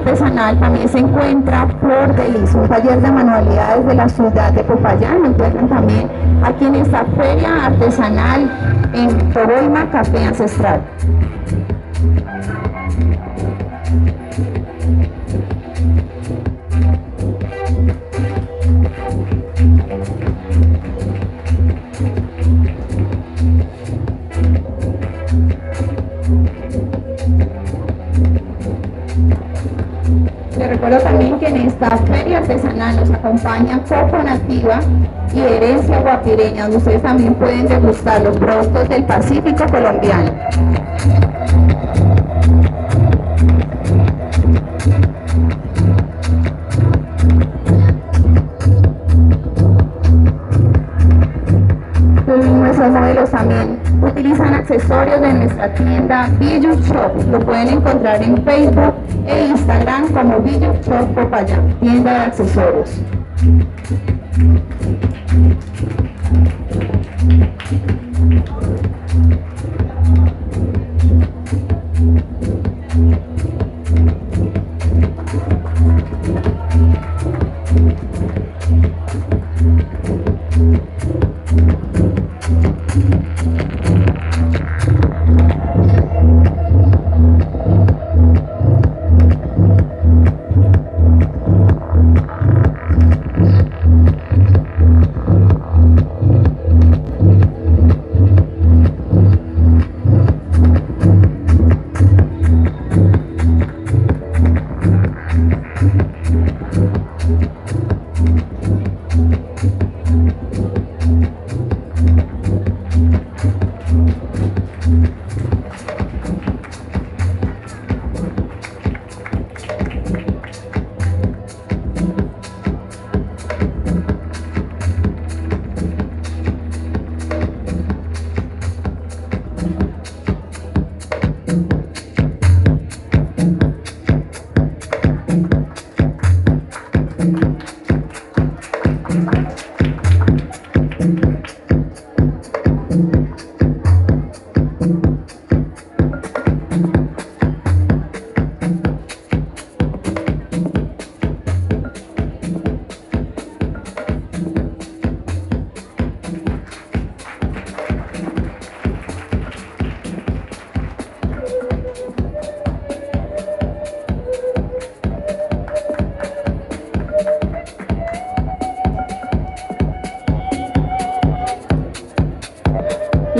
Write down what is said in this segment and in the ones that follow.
artesanal también se encuentra Flor de Lis, un taller de manualidades de la ciudad de Popayán. Encuentran también aquí en esta feria artesanal en Toroima Café Ancestral. Recuerdo también que en esta feria artesanal nos acompaña Coco Nativa y Herencia Guapireña, ustedes también pueden degustar los productos del Pacífico colombiano. Accesorios de nuestra tienda Billu Shop. Lo pueden encontrar en Facebook e Instagram como Billu Shop Popayán, tienda de accesorios.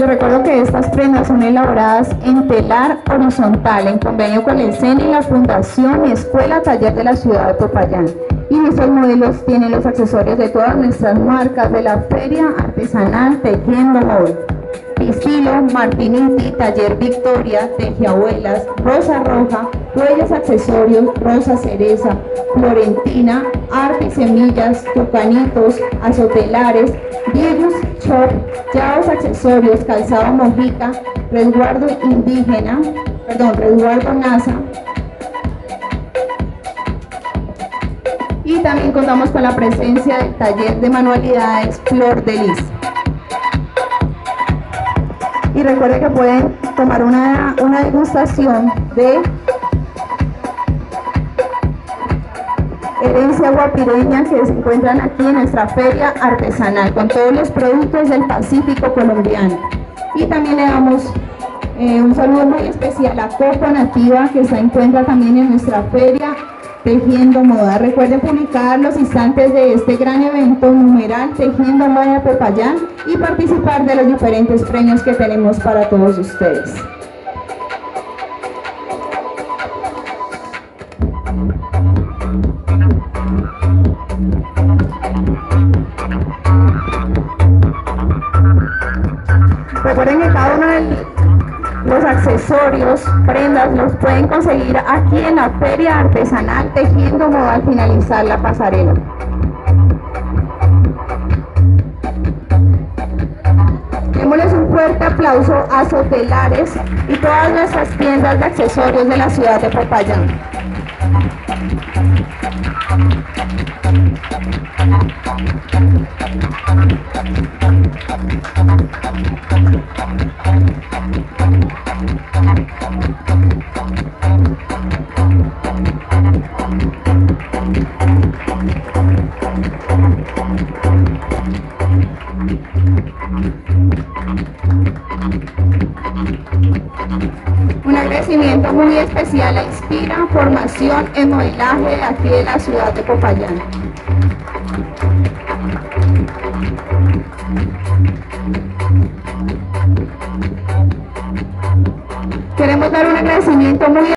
Les recuerdo que estas prendas son elaboradas en telar horizontal en convenio con el CENI y la Fundación Escuela Taller de la Ciudad de Popayán. Y nuestros modelos tienen los accesorios de todas nuestras marcas de la Feria Artesanal Tejiendo Móvil. Pisilo, Martiniti, Taller Victoria, Tejiabuelas, Rosa Roja, Huellas Accesorios, Rosa Cereza, Florentina, Arte y Semillas, Tucanitos, Azotelares, Virus Shop, Llavos Accesorios, Calzado Mojica, Resguardo Indígena, perdón, Resguardo NASA. Y también contamos con la presencia del taller de manualidades Flor de Lis. Y recuerden que pueden tomar una, una degustación de herencia guapireña que se encuentran aquí en nuestra feria artesanal con todos los productos del Pacífico colombiano. Y también le damos eh, un saludo muy especial a Copa Nativa que se encuentra también en nuestra feria Tejiendo Moda. Recuerden publicar los instantes de este gran evento numeral Tejiendo Moda Popayán y participar de los diferentes premios que tenemos para todos ustedes. Recuerden que cada uno de los accesorios, prendas, los pueden conseguir aquí en la Feria Artesanal Tejiendo Moda al finalizar la pasarela. Démosles un fuerte aplauso a Sotelares y todas nuestras tiendas de accesorios de la ciudad de Popayán. Un agradecimiento muy especial a Inspira Formación en Modelaje de aquí de la ciudad de Popayán. Queremos dar un agradecimiento muy